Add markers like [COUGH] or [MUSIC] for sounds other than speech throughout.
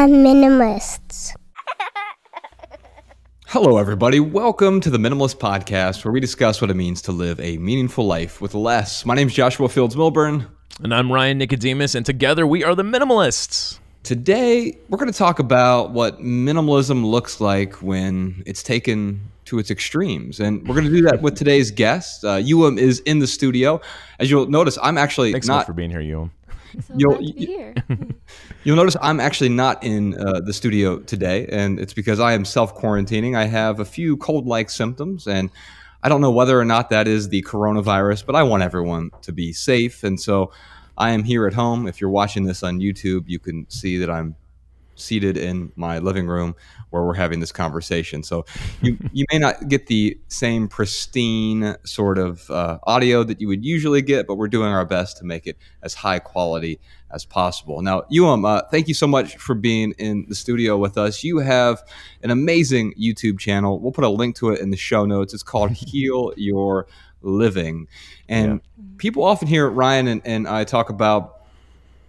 are minimalists. Hello, everybody. Welcome to the Minimalist Podcast, where we discuss what it means to live a meaningful life with less. My name is Joshua Fields Millburn. And I'm Ryan Nicodemus, and together we are the Minimalists. Today, we're going to talk about what minimalism looks like when it's taken to its extremes. And we're going to do that with today's guest. Uh, is in the studio. As you'll notice, I'm actually Thanks not for being here, Youheum. So you'll, [LAUGHS] you'll notice I'm actually not in uh, the studio today, and it's because I am self quarantining. I have a few cold like symptoms, and I don't know whether or not that is the coronavirus, but I want everyone to be safe. And so I am here at home. If you're watching this on YouTube, you can see that I'm seated in my living room where we're having this conversation. So you [LAUGHS] you may not get the same pristine sort of uh, audio that you would usually get, but we're doing our best to make it as high quality as possible. Now, Youheum, uh, thank you so much for being in the studio with us. You have an amazing YouTube channel. We'll put a link to it in the show notes. It's called [LAUGHS] Heal Your Living, and yeah. people often hear Ryan and, and I talk about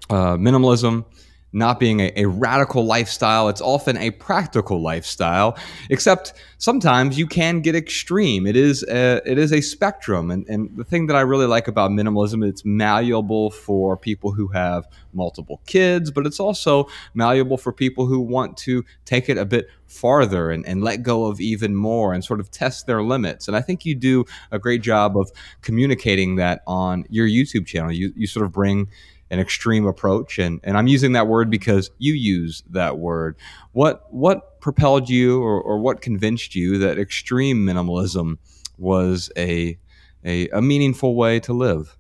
uh, minimalism not being a, a, radical lifestyle. It's often a practical lifestyle, except sometimes you can get extreme. It is a, it is a spectrum. And, and the thing that I really like about minimalism, it's malleable for people who have multiple kids, but it's also malleable for people who want to take it a bit farther and, and let go of even more and sort of test their limits. And I think you do a great job of communicating that on your YouTube channel. You, you sort of bring an extreme approach and, and i'm using that word because you use that word. What what propelled you or, or what convinced you that extreme minimalism was a, a, a meaningful way to live?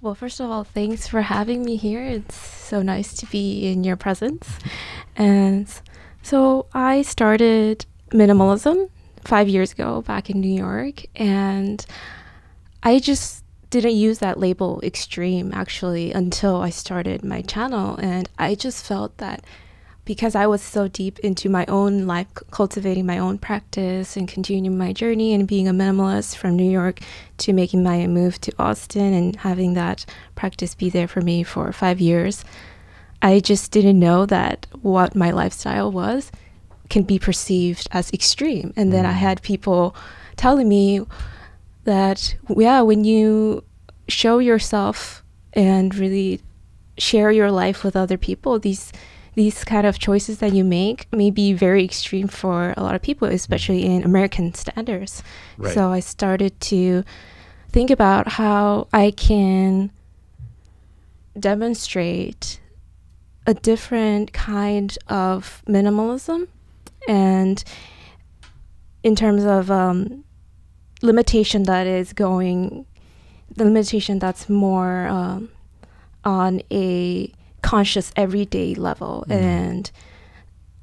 Well first of all thanks for having me here. It's so nice to be in your presence. And so i started minimalism five years ago back in new york and i just didn't use that label extreme actually until I started my channel. And I just felt that because I was so deep into my own life, cultivating my own practice and continuing my journey and being a minimalist from New York to making my move to Austin and having that practice be there for me for five years, I just didn't know that what my lifestyle was can be perceived as extreme. And then I mm. had people telling me, that yeah when you show yourself and really share your life with other people these these kind of choices that you make may be very extreme for a lot of people especially in american standards right. so i started to think about how i can demonstrate a different kind of minimalism and in terms of um, limitation that is going, the limitation that's more um, on a conscious everyday level. Mm. And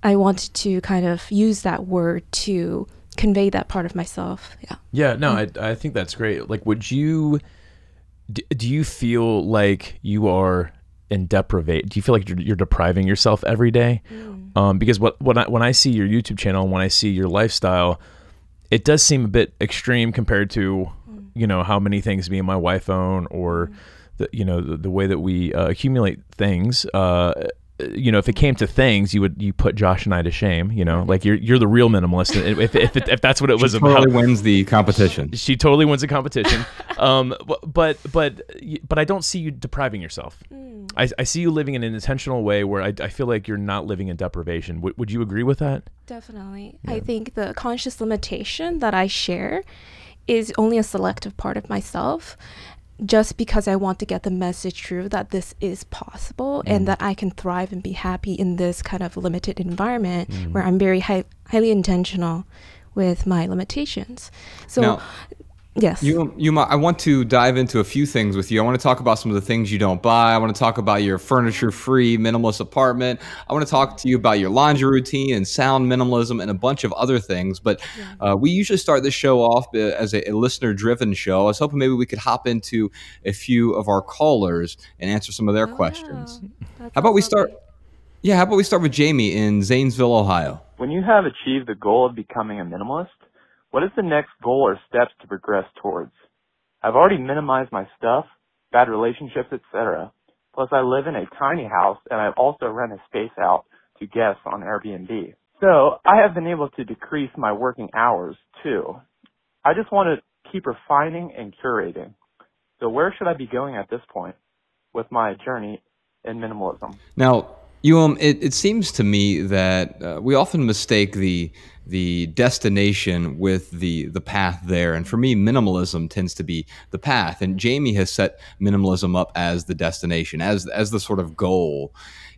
I wanted to kind of use that word to convey that part of myself. Yeah. Yeah. No, mm. I, I think that's great. Like, would you, do you feel like you are in deprivate? Do you feel like you're, you're depriving yourself every day? Mm. Um, because what, when I, when I see your YouTube channel and when I see your lifestyle, it does seem a bit extreme compared to mm. you know how many things me and my wife own or mm. the you know the, the way that we uh, accumulate things uh, you know, if it came to things, you would you put Josh and I to shame. You know, like you're you're the real minimalist. If if, if, if that's what it was she about, totally wins the competition. She totally wins the competition. um, [LAUGHS] but but but I don't see you depriving yourself. Mm. I, I see you living in an intentional way where I, I feel like you're not living in deprivation. W- would you agree with that? Definitely. Yeah. I think the conscious limitation that I share is only a selective part of myself just because I want to get the message through that this is possible mm. and that I can thrive and be happy in this kind of limited environment mm. where I'm very high, highly intentional with my limitations. So now, Yes. You, you, I want to dive into a few things with you. I want to talk about some of the things you don't buy. I want to talk about your furniture-free minimalist apartment. I want to talk to you about your laundry routine and sound minimalism and a bunch of other things. But yeah. uh, we usually start this show off uh, as a, a listener-driven show. I was hoping maybe we could hop into a few of our callers and answer some of their oh, questions. How about we start? Yeah, how about we start with Jamie in Zanesville, Ohio? When you have achieved the goal of becoming a minimalist what is the next goal or steps to progress towards? I've already minimized my stuff, bad relationships, etc. Plus I live in a tiny house and I've also rent a space out to guests on Airbnb. So I have been able to decrease my working hours too. I just want to keep refining and curating. So where should I be going at this point with my journey in minimalism? Now, Youheum, it, it seems to me that uh, we often mistake the the destination with the the path there, and for me, minimalism tends to be the path. And Jamie has set minimalism up as the destination, as as the sort of goal.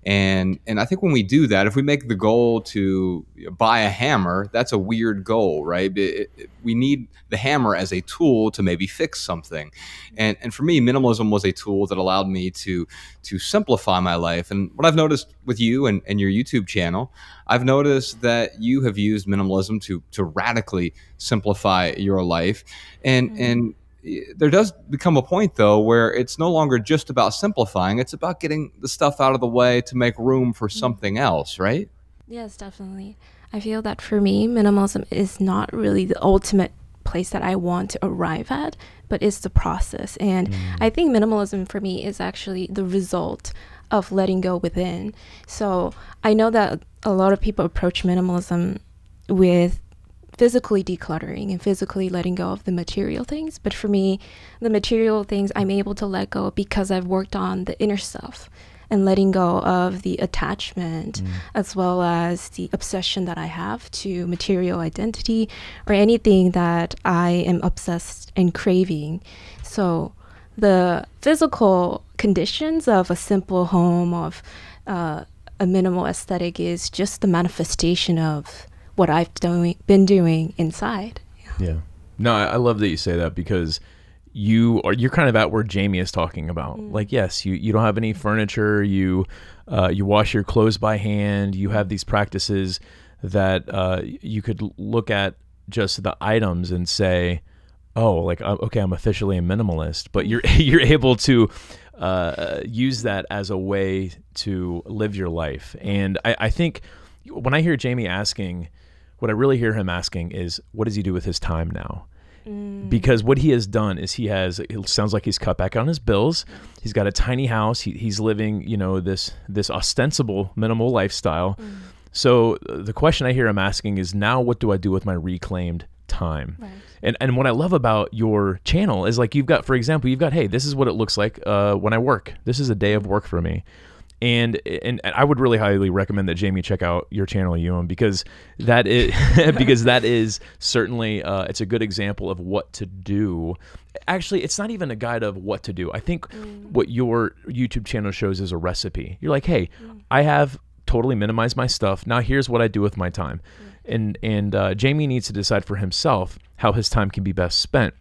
And and I think when we do that, if we make the goal to buy a hammer, that's a weird goal, right? It, it, we need the hammer as a tool to maybe fix something. And and for me, minimalism was a tool that allowed me to to simplify my life. And what I've noticed with you and, and your YouTube channel, I've noticed that you have used minimalism to to radically simplify your life. And mm-hmm. and there does become a point though where it's no longer just about simplifying it's about getting the stuff out of the way to make room for mm-hmm. something else right yes definitely i feel that for me minimalism is not really the ultimate place that i want to arrive at but it's the process and mm. i think minimalism for me is actually the result of letting go within so i know that a lot of people approach minimalism with physically decluttering and physically letting go of the material things. But for me, the material things I'm able to let go because I've worked on the inner stuff and letting go of the attachment mm. as well as the obsession that I have to material identity or anything that I am obsessed and craving. So the physical conditions of a simple home of uh, a minimal aesthetic is just the manifestation of what I've doing, been doing inside. Yeah. yeah. No, I, I, love that you say that because you are you're kind of at where Jamie is talking about. Mm. Like, yes, you you don't have any furniture. You uh, you wash your clothes by hand. You have these practices that uh, you could look at just the items and say, oh, like uh, okay, I'm officially a minimalist. But you're [LAUGHS] you're able to uh, use that as a way to live your life. And I, I think when I hear Jamie asking what I really hear him asking is, what does he do with his time now? Mm. Because what he has done is he has it sounds like he's cut back on his bills. He's got a tiny house. He, he's living, you know, this this ostensible minimal lifestyle. Mm. So uh, the question I hear him asking is now what do I do with my reclaimed time? Right. And and what I love about your channel is like you've got for example, you've got hey, this is what it looks like uh, when I work. This is a day of work for me and, and I would really highly recommend that Jamie check out your channel, Youheum, because that is [LAUGHS] because that is certainly uh, it's a good example of what to do. Actually, it's not even a guide of what to do. I think mm. what your YouTube channel shows is a recipe. You're like, hey, mm. I have totally minimized my stuff. Now here's what I do with my time, mm. and and uh, Jamie needs to decide for himself how his time can be best spent.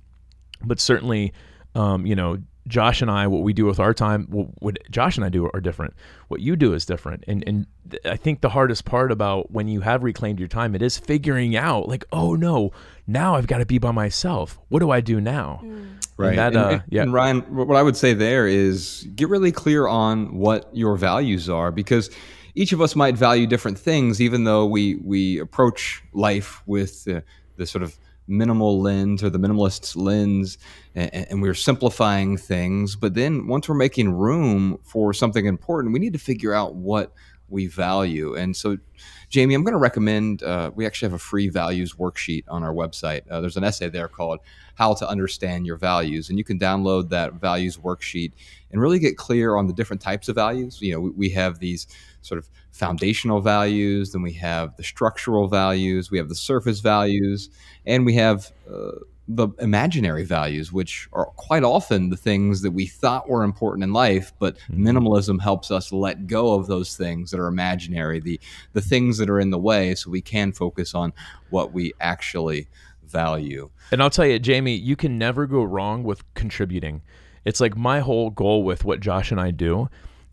But certainly, um, you know, Josh and I, what we do with our time, what Josh and I do are different. What you do is different. And and I think the hardest part about when you have reclaimed your time, it is figuring out like, oh no, now I've got to be by myself. What do I do now? Mm. Right. And, that, and, uh, yeah. and Ryan, what I would say there is get really clear on what your values are because each of us might value different things, even though we we approach life with the, the sort of minimal lens or the minimalist lens and, and, we're simplifying things but then once we're making room for something important we need to figure out what we value. And so jamie i'm going to recommend uh, we actually have a free values worksheet on our website. Uh, there's an essay there called how to understand your values and you can download that values worksheet and really get clear on the different types of values. You know we, we have these sort of foundational values, then we have the structural values, we have the surface values, and we have uh, the imaginary values, which are quite often the things that we thought were important in life, but mm-hmm. minimalism helps us let go of those things that are imaginary, the the things that are in the way, so we can focus on what we actually value. And I'll tell you, Jamie, you can never go wrong with contributing. It's like my whole goal with what Josh and I do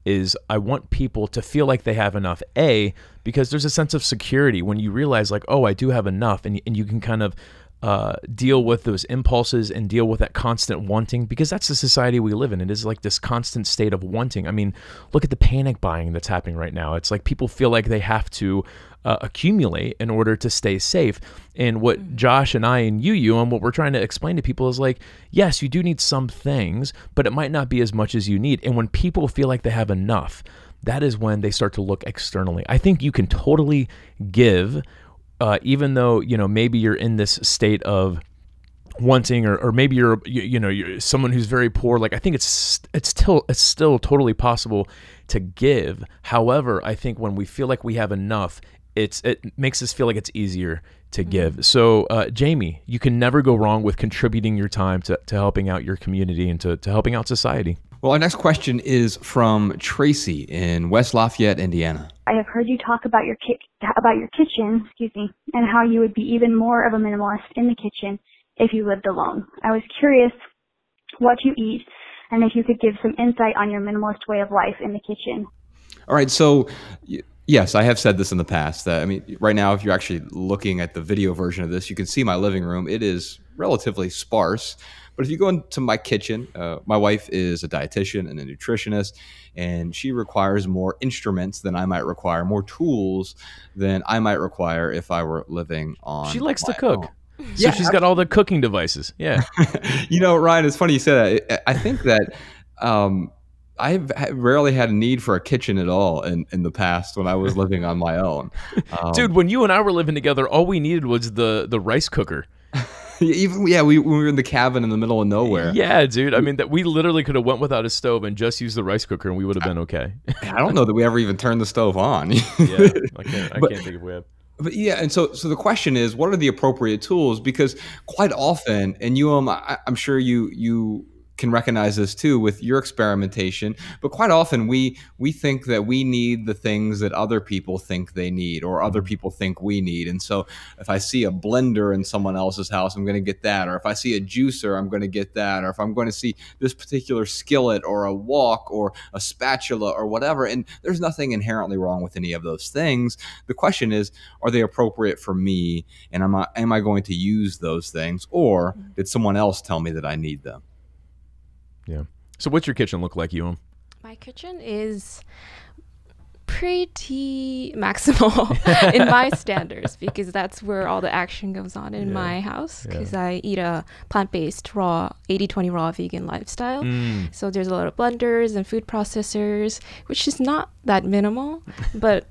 is I want people to feel like they have enough. A, because there's a sense of security when you realize, like, oh, I do have enough, and, and you can kind of uh, deal with those impulses and deal with that constant wanting because that's the society we live in. It is like this constant state of wanting. I mean, look at the panic buying that's happening right now. It's like people feel like they have to uh, accumulate in order to stay safe. And what mm-hmm. Josh and I and you, you, and what we're trying to explain to people is like, yes, you do need some things, but it might not be as much as you need. And when people feel like they have enough, that is when they start to look externally. I think you can totally give, uh, even though you know maybe you're in this state of wanting or, or maybe you're you, you, know you're someone who's very poor like i think it's it's still it's still totally possible to give. However i think when we feel like we have enough it's it makes us feel like it's easier to mm-hmm. give so uh, jamie you can never go wrong with contributing your time to, to helping out your community and to, to helping out society well, our next question is from Tracy in West Lafayette, Indiana. I have heard you talk about your ki- about your kitchen, excuse me, and how you would be even more of a minimalist in the kitchen if you lived alone. I was curious what you eat and if you could give some insight on your minimalist way of life in the kitchen. All right, so yes, I have said this in the past. That I mean, right now, if you're actually looking at the video version of this, you can see my living room. It is relatively sparse. But if you go into my kitchen, uh, my wife is a dietitian and a nutritionist, and she requires more instruments than I might require, more tools than I might require if I were living on. She likes to cook. Own. So yeah, she's got all the cooking devices. Yeah. [LAUGHS] you know, Ryan, it's funny you say that. I think that um, I've rarely had a need for a kitchen at all in, in the past when I was living on my own. [LAUGHS] Um, Dude, when you and I were living together, all we needed was the the rice cooker. [LAUGHS] Even yeah, we, we were in the cabin in the middle of nowhere. Yeah, dude. I mean, that we literally could have went without a stove and just used the rice cooker, and we would have been okay. [LAUGHS] I don't know that we ever even turned the stove on. yeah, I can't. I but, can't think if we have. But yeah, and so so the question is, what are the appropriate tools? Because quite often, and you, um, I, I'm sure you you can recognize this too with your experimentation but quite often we we think that we need the things that other people think they need or other mm-hmm. people think we need. And so if i see a blender in someone else's house i'm going to get that. Or if i see a juicer i'm going to get that. Or if i'm going to see this particular skillet or a wok or a spatula or whatever and there's nothing inherently wrong with any of those things. The question is are they appropriate for me? And am i am i going to use those things? Or mm-hmm. did someone else tell me that i need them yeah. So what's your kitchen look like, Youheum? My kitchen is pretty maximal [LAUGHS] in my standards because that's where all the action goes on in yeah. my house because yeah. I eat a plant-based raw 80-20 raw vegan lifestyle. Mm. So there's a lot of blenders and food processors, which is not that minimal, [LAUGHS] but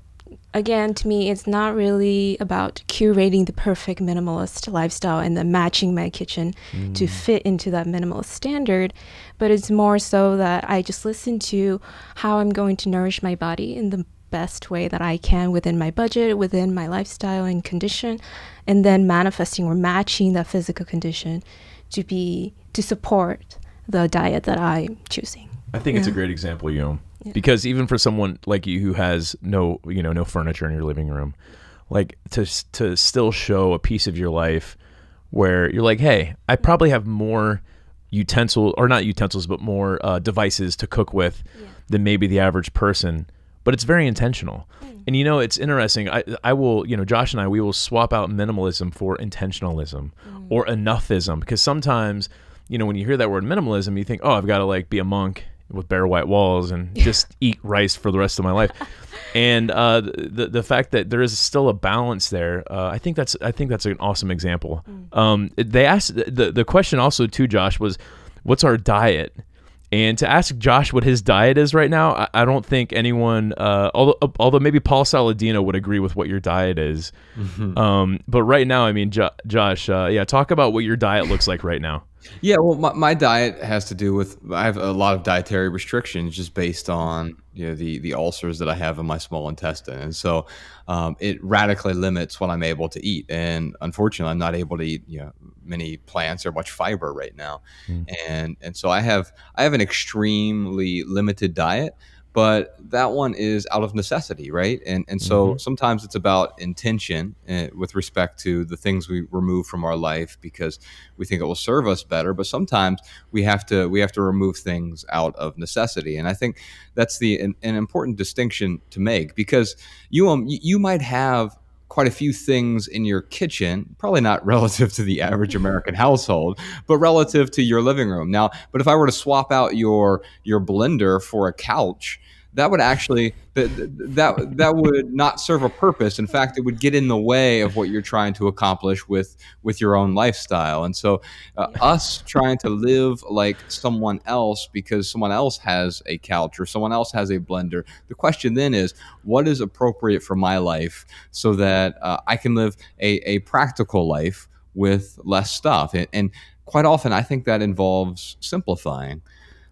again, to me, it's not really about curating the perfect minimalist lifestyle and then matching my kitchen mm. to fit into that minimalist standard, but it's more so that I just listen to how I'm going to nourish my body in the best way that I can within my budget, within my lifestyle and condition, and then manifesting or matching that physical condition to be to support the diet that I'm choosing. I think yeah. it's a great example, you know because even for someone like you who has no, you know, no furniture in your living room, like to to still show a piece of your life where you're like, hey, I probably have more utensils or not utensils, but more uh, devices to cook with yeah. than maybe the average person. But it's very intentional. Mm. And you know, it's interesting. I I will, you know, Josh and I, we will swap out minimalism for intentionalism mm. or enoughism because sometimes, you know, when you hear that word minimalism, you think, oh, I've got to like be a monk with bare white walls and [LAUGHS] just eat rice for the rest of my life. And uh, the the fact that there is still a balance there, uh, I think that's I think that's an awesome example. Mm. Um, they asked the the question also too, Josh, was what's our diet? And to ask Josh what his diet is right now, I, I don't think anyone, uh, although, although maybe Paul Saladino would agree with what your diet is. Mm-hmm. Um, but right now, I mean, jo- Josh, uh, yeah, talk about what your diet looks like right now. Yeah, well, my, my diet has to do with I have a lot of dietary restrictions just based on you know the the ulcers that I have in my small intestine, and so um, it radically limits what I'm able to eat. And unfortunately, I'm not able to eat you know many plants or much fiber right now, mm. and and so I have I have an extremely limited diet but that one is out of necessity, right? And and so mm-hmm. sometimes it's about intention uh, with respect to the things we remove from our life because we think it will serve us better. But sometimes we have to we have to remove things out of necessity, and I think that's the an, an important distinction to make because you um you might have quite a few things in your kitchen, probably not [LAUGHS] relative to the average American household, but relative to your living room. Now, but if I were to swap out your your blender for a couch, that would actually that that that would not serve a purpose. In fact, it would get in the way of what you're trying to accomplish with with your own lifestyle. And so, uh, us trying to live like someone else because someone else has a couch or someone else has a blender. The question then is, what is appropriate for my life so that uh, I can live a, a practical life with less stuff? And, and quite often, I think that involves simplifying.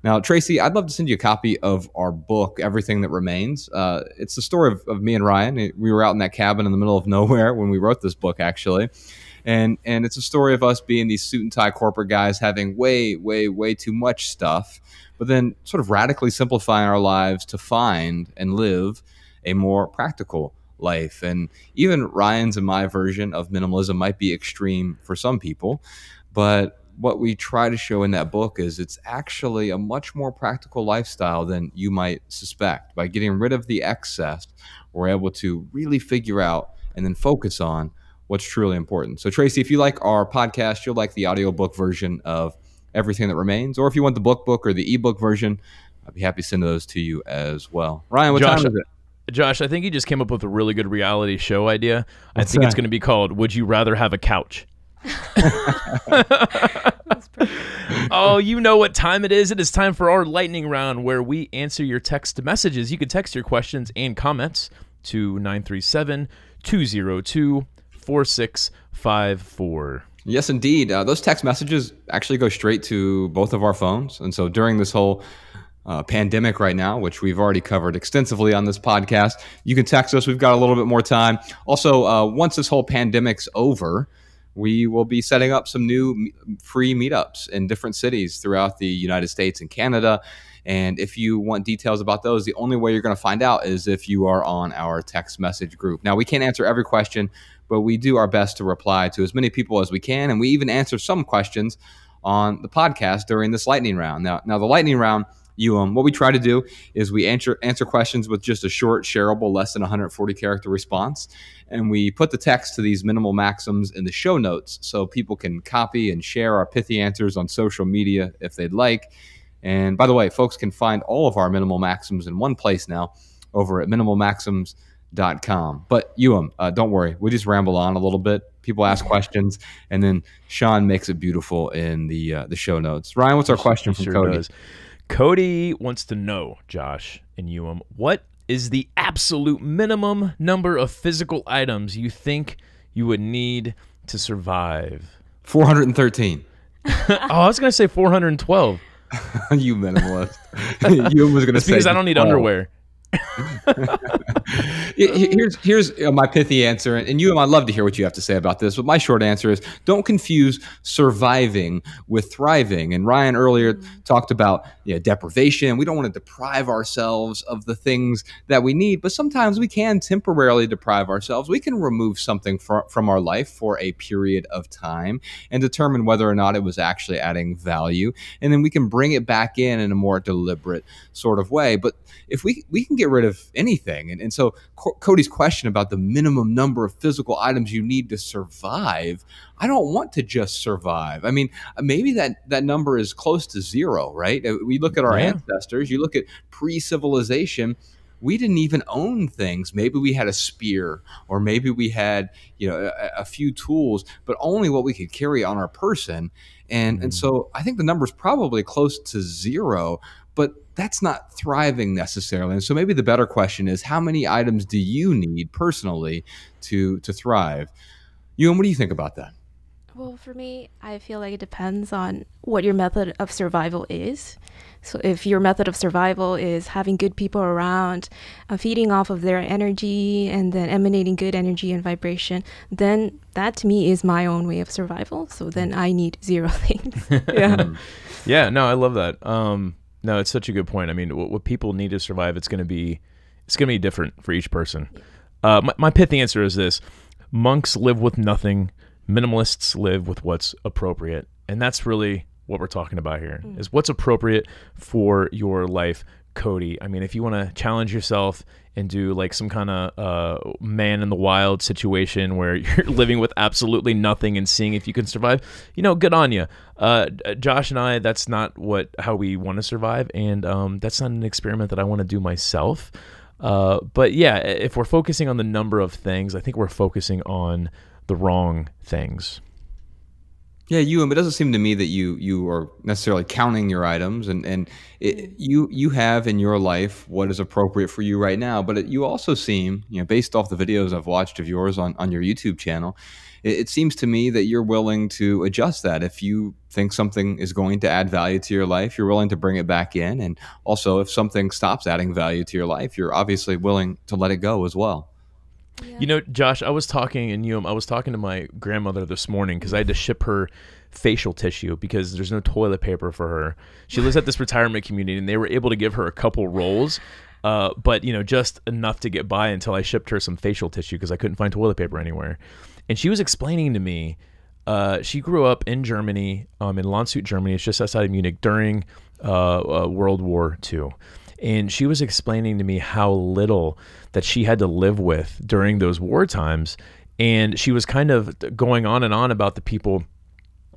Now, Tracy, I'd love to send you a copy of our book, Everything That Remains. Uh, it's the story of, of, me and Ryan. We were out in that cabin in the middle of nowhere when we wrote this book, actually. And, and it's a story of us being these suit and tie corporate guys having way, way, way too much stuff, but then sort of radically simplifying our lives to find and live a more practical life. And even Ryan's and my version of minimalism might be extreme for some people, but what we try to show in that book is it's actually a much more practical lifestyle than you might suspect. By getting rid of the excess, we're able to really figure out and then focus on what's truly important. So, Tracy, if you like our podcast, you'll like the audiobook version of Everything That Remains, or if you want the book book or the ebook version, I'd be happy to send those to you as well. Ryan, what Josh, time is it? Josh, I think you just came up with a really good reality show idea. I think that? it's going to be called "Would You Rather Have a Couch." [LAUGHS] oh, you know what time it is. It is time for our lightning round where we answer your text messages. You can text your questions and comments to 937 202 4654. Yes, indeed. Uh, those text messages actually go straight to both of our phones. And so during this whole uh, pandemic right now, which we've already covered extensively on this podcast, you can text us. We've got a little bit more time. Also, uh, once this whole pandemic's over, we will be setting up some new free meetups in different cities throughout the United States and Canada. And if you want details about those, the only way you're going to find out is if you are on our text message group. Now, we can't answer every question, but we do our best to reply to as many people as we can. And we even answer some questions on the podcast during this lightning round. Now, now the lightning round um, what we try to do is we answer answer questions with just a short, shareable, less than 140 character response, and we put the text to these minimal maxims in the show notes so people can copy and share our pithy answers on social media if they'd like. And by the way, folks can find all of our minimal maxims in one place now over at minimalmaxims.com. But Youheum, uh, don't worry, we just ramble on a little bit. People ask questions, and then Sean makes it beautiful in the uh, the show notes. Ryan, what's our question from sure Cody? Does. Cody wants to know, Josh and Youheum, what is the absolute minimum number of physical items you think you would need to survive? 413. [LAUGHS] oh, I was going to say 412. [LAUGHS] you minimalist. [LAUGHS] you was going to say because I don't need underwear. Here's here's uh, my pithy answer, and you, and I'd love to hear what you have to say about this. But my short answer is: don't confuse surviving with thriving. And Ryan earlier mm-hmm. talked about you know, deprivation. We don't want to deprive ourselves of the things that we need, but sometimes we can temporarily deprive ourselves. We can remove something for, from our life for a period of time and determine whether or not it was actually adding value, and then we can bring it back in in a more deliberate sort of way. But if we we can get rid of anything. And, and so Co- Cody's question about the minimum number of physical items you need to survive, I don't want to just survive. I mean, maybe that, that number is close to zero, right? Uh, we look at our yeah. ancestors, you look at pre civilization we didn't even own things. Maybe we had a spear, or maybe we had you know a, a few tools, but only what we could carry on our person. And mm. and so I think the number is probably close to zero. But that's not thriving necessarily. And so maybe the better question is how many items do you need personally to to thrive? Youheum, what do you think about that? Well, for me, I feel like it depends on what your method of survival is. So, if your method of survival is having good people around, uh, feeding off of their energy, and then emanating good energy and vibration, then that to me is my own way of survival. So, then I need zero [LAUGHS] things. [LAUGHS] yeah. yeah, no, I love that. Um, no, it's such a good point. I mean, what, what people need to survive, it's going to be, it's going to be different for each person. Uh, my, my pithy answer is this: monks live with nothing, minimalists live with what's appropriate, and that's really what we're talking about here. Mm. Is what's appropriate for your life Cody. I mean, if you want to challenge yourself and do like some kind of uh, man in the wild situation where [LAUGHS] you're living with absolutely nothing and seeing if you can survive, you know, good on you. Uh, Josh and I, that's not what how we want to survive, and um, that's not an experiment that I want to do myself. Uh, but yeah, if we're focusing on the number of things, I think we're focusing on the wrong things. Yeah, you. It doesn't seem to me that you you are necessarily counting your items, and and it, you you have in your life what is appropriate for you right now. But it, you also seem, you know, based off the videos I've watched of yours on on your YouTube channel, it, it seems to me that you're willing to adjust that if you think something is going to add value to your life. You're willing to bring it back in, and also if something stops adding value to your life, you're obviously willing to let it go as well. You know, Josh, I was talking and you, I was talking to my grandmother this morning because I had to ship her facial tissue because there's no toilet paper for her. She lives at this [LAUGHS] retirement community, and they were able to give her a couple rolls, uh, but you know, just enough to get by until I shipped her some facial tissue because I couldn't find toilet paper anywhere. And she was explaining to me, uh, she grew up in Germany, um, in Landshut, Germany. It's just outside of Munich during uh, uh World War II and she was explaining to me how little that she had to live with during those war times and she was kind of going on and on about the people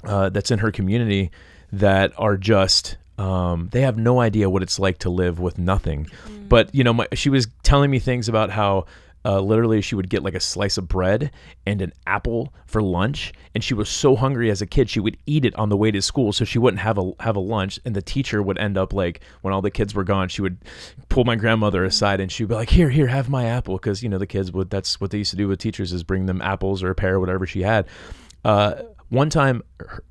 uh, that's in her community that are just um, they have no idea what it's like to live with nothing. Mm. But you know, my, she was telling me things about how uh, literally she would get like a slice of bread and an apple for lunch and she was so hungry as a kid she would eat it on the way to school so she wouldn't have a have a lunch and the teacher would end up like when all the kids were gone she would pull my grandmother aside and she'd be like here here have my apple because you know the kids would that's what they used to do with teachers is bring them apples or a pear or whatever she had. Uh, one time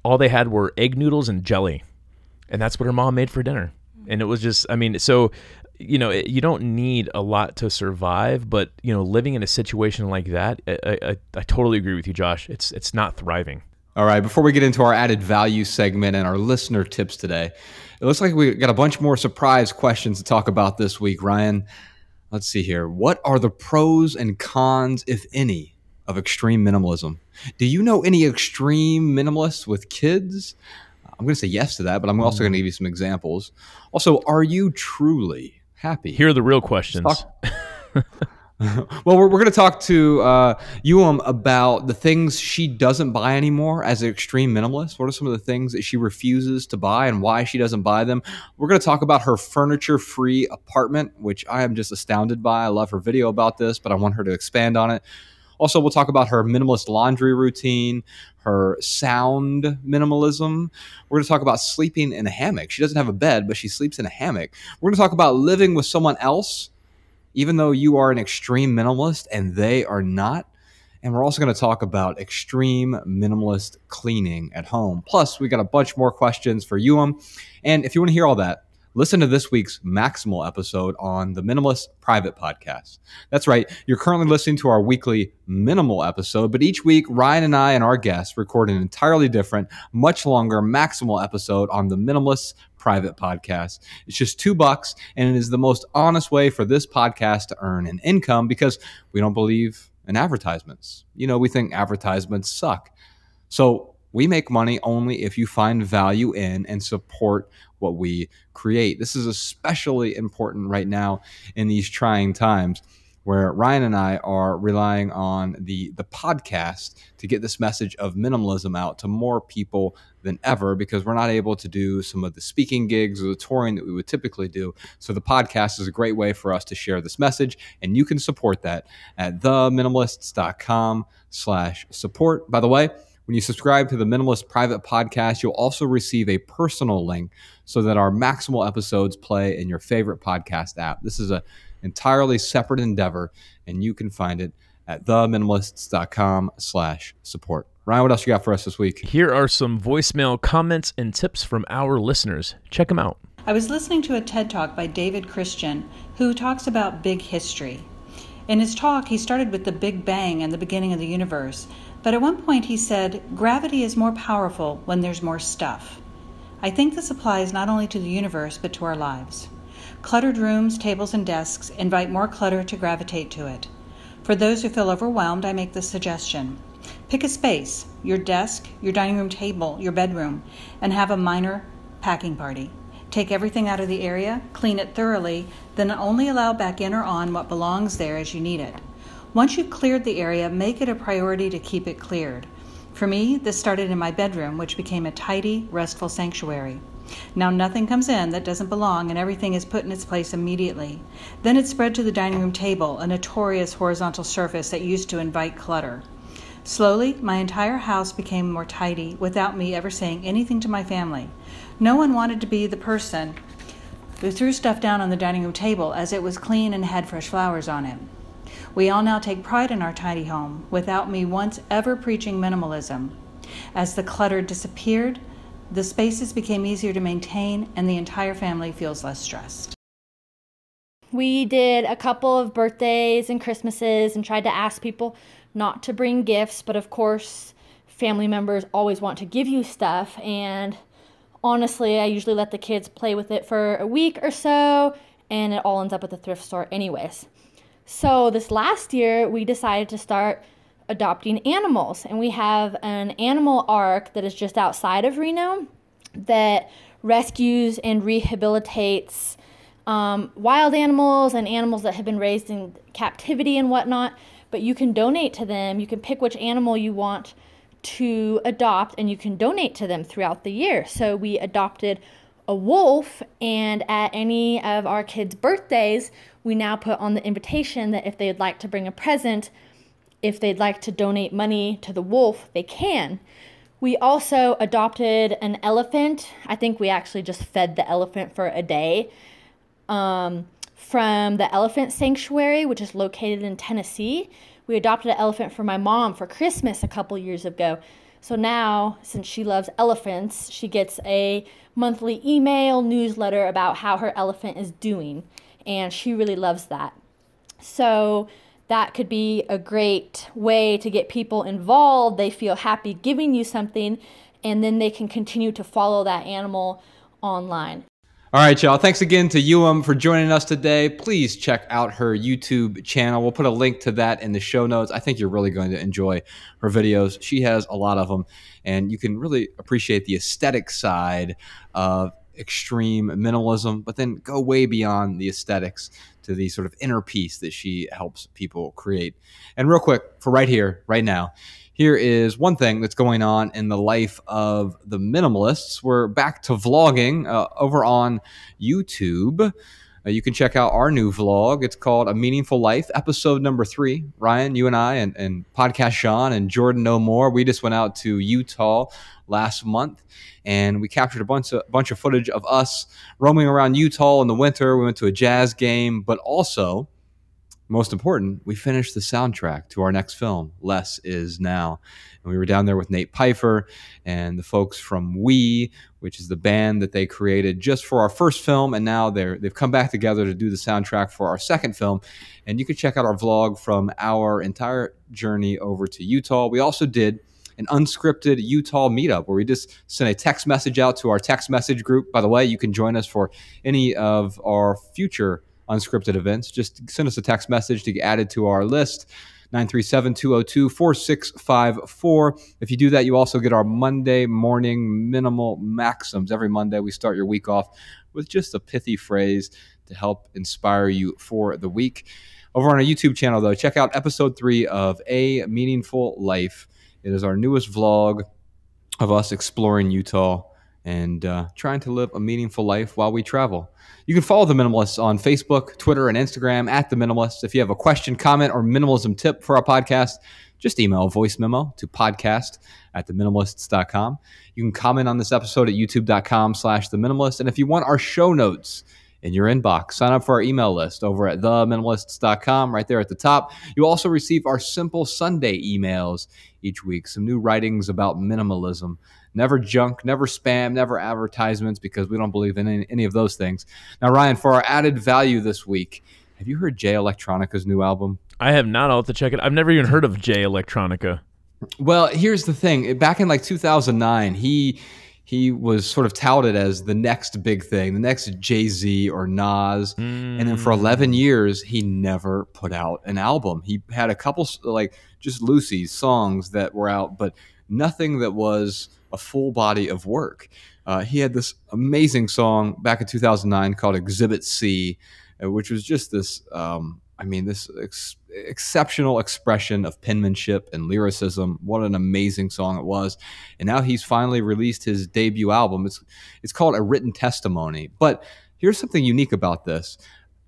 all they had were egg noodles and jelly and that's what her mom made for dinner. And it was just i mean so you know, you don't need a lot to survive, but you know, living in a situation like that, I, I, I totally agree with you, Josh. It's it's not thriving. All right, before we get into our added value segment and our listener tips today, it looks like we got a bunch more surprise questions to talk about this week, Ryan. Let's see here. What are the pros and cons, if any, of extreme minimalism? Do you know any extreme minimalists with kids? I'm going to say yes to that, but I'm also going to mm. give you some examples. Also, are you truly happy? Here are the real questions. [LAUGHS] well, we're, we're going to talk to uh, Youheum about the things she doesn't buy anymore as an extreme minimalist. What are some of the things that she refuses to buy and why she doesn't buy them? We're going to talk about her furniture free apartment, which I am just astounded by. I love her video about this, but I want her to expand on it. Also, we'll talk about her minimalist laundry routine, her sound minimalism. We're going to talk about sleeping in a hammock. She doesn't have a bed, but she sleeps in a hammock. We're going to talk about living with someone else, even though you are an extreme minimalist and they are not. And we're also going to talk about extreme minimalist cleaning at home. Plus, we got a bunch more questions for you. And if you want to hear all that, listen to this week's Maximal episode on the Minimalist Private Podcast. That's right, you're currently listening to our weekly Minimal episode, but each week, Ryan and I and our guests record an entirely different, much longer Maximal episode on the Minimalist Private Podcast. It's just two bucks, and it is the most honest way for this podcast to earn an income because we don't believe in advertisements. You know, we think advertisements suck. So we make money only if you find value in and support what we create. This is especially important right now in these trying times where Ryan and I are relying on the the podcast to get this message of minimalism out to more people than ever because we're not able to do some of the speaking gigs or the touring that we would typically do. So the podcast is a great way for us to share this message and you can support that at theminimalists.com slash support. By the way, when you subscribe to the Minimalist Private Podcast, you'll also receive a personal link so that our maximal episodes play in your favorite podcast app. This is an entirely separate endeavor, and you can find it at theminimalists.com slash support. Ryan, what else you got for us this week? Here are some voicemail comments and tips from our listeners. Check them out. I was listening to a TED Talk by David Christian, who talks about big history. In his talk, he started with the Big Bang and the beginning of the universe, but at one point he said, Gravity is more powerful when there's more stuff. I think this applies not only to the universe, but to our lives. Cluttered rooms, tables, and desks invite more clutter to gravitate to it. For those who feel overwhelmed, I make this suggestion. Pick a space, your desk, your dining room table, your bedroom, and have a minor packing party. Take everything out of the area, clean it thoroughly, then only allow back in or on what belongs there as you need it. Once you've cleared the area, make it a priority to keep it cleared. For me, this started in my bedroom, which became a tidy, restful sanctuary. Now nothing comes in that doesn't belong and everything is put in its place immediately. Then it spread to the dining room table, a notorious horizontal surface that used to invite clutter. Slowly, my entire house became more tidy without me ever saying anything to my family. No one wanted to be the person who threw stuff down on the dining room table as it was clean and had fresh flowers on it. We all now take pride in our tidy home without me once ever preaching minimalism. As the clutter disappeared, the spaces became easier to maintain and the entire family feels less stressed. We did a couple of birthdays and Christmases and tried to ask people not to bring gifts, but of course, family members always want to give you stuff. And honestly, I usually let the kids play with it for a week or so, and it all ends up at the thrift store, anyways. So, this last year, we decided to start adopting animals, and we have an animal ark that is just outside of Reno that rescues and rehabilitates um, wild animals and animals that have been raised in captivity and whatnot but you can donate to them. You can pick which animal you want to adopt and you can donate to them throughout the year. So we adopted a wolf, and at any of our kids' birthdays, we now put on the invitation that if they'd like to bring a present, if they'd like to donate money to the wolf, they can. We also adopted an elephant. I think we actually just fed the elephant for a day. Um, from the elephant sanctuary, which is located in Tennessee. We adopted an elephant for my mom for Christmas a couple years ago. So now, since she loves elephants, she gets a monthly email newsletter about how her elephant is doing, and she really loves that. So that could be a great way to get people involved. They feel happy giving you something, and then they can continue to follow that animal online. All right, y'all. Thanks again to Youheum for joining us today. Please check out her YouTube channel. We'll put a link to that in the show notes. I think you're really going to enjoy her videos. She has a lot of them, and you can really appreciate the aesthetic side of extreme minimalism, but then go way beyond the aesthetics to the sort of inner peace that she helps people create. And real quick, for right here, right now, here is one thing that's going on in the life of the minimalists. We're back to vlogging uh, over on YouTube. Uh, you can check out our new vlog. It's called A Meaningful Life, episode number three. Ryan, you and I, and, and podcast Sean and Jordan No More, we just went out to Utah last month and we captured a bunch of, bunch of footage of us roaming around Utah in the winter. We went to a jazz game, but also most important, we finished the soundtrack to our next film, Less Is Now. And we were down there with Nate Pfeiffer and the folks from We, which is the band that they created just for our first film. And now they're, they've come back together to do the soundtrack for our second film. And you can check out our vlog from our entire journey over to Utah. We also did an unscripted Utah meetup where we just sent a text message out to our text message group. By the way, you can join us for any of our future unscripted events, just send us a text message to get added to our list. 937-202-4654. If you do that, you also get our Monday morning minimal maxims. Every Monday, we start your week off with just a pithy phrase to help inspire you for the week. Over on our YouTube channel, though, check out episode three of A Meaningful Life. It is our newest vlog of us exploring Utah and uh, trying to live a meaningful life while we travel. You can follow The Minimalists on Facebook, Twitter, and Instagram at The Minimalists. If you have a question, comment, or minimalism tip for our podcast, just email a voice memo to podcast at theminimalists.com. You can comment on this episode at youtube.com slash the minimalist. And if you want our show notes in your inbox, sign up for our email list over at theminimalists.com right there at the top. You also receive our simple Sunday emails each week, some new writings about minimalism never junk, never spam, never advertisements because we don't believe in any, any of those things. Now, Ryan, for our added value this week, have you heard Jay Electronica's new album? I have not. I'll have to check it. I've never even heard of Jay Electronica. Well, here's the thing. Back in like 2009, he he was sort of touted as the next big thing, the next Jay Z or Nas. Mm. And then for 11 years, he never put out an album. He had a couple, like just Lucy's songs that were out, but nothing that was a full body of work. Uh, he had this amazing song back in 2009 called Exhibit C, uh, which was just this, um, I mean, this ex- exceptional expression of penmanship and lyricism. What an amazing song it was. And now he's finally released his debut album. It's, it's called A Written Testimony. But here's something unique about this.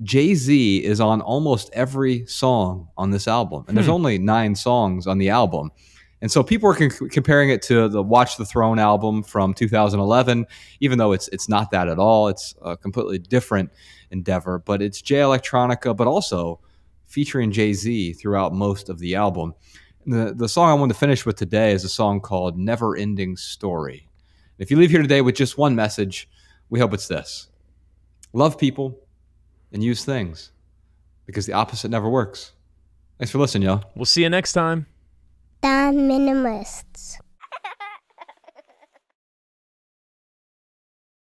Jay Z is on almost every song on this album, and there's Hmm. only nine songs on the album. And so people are comparing it to the Watch the Throne album from 2011, even though it's it's not that at all. It's a completely different endeavor, but it's Jay Electronica, but also featuring Jay Z throughout most of the album. The the song I want to finish with today is a song called "Never Ending Story." If you leave here today with just one message, we hope it's this: love people and use things, because the opposite never works. Thanks for listening, y'all. We'll see you next time. The Minimalists.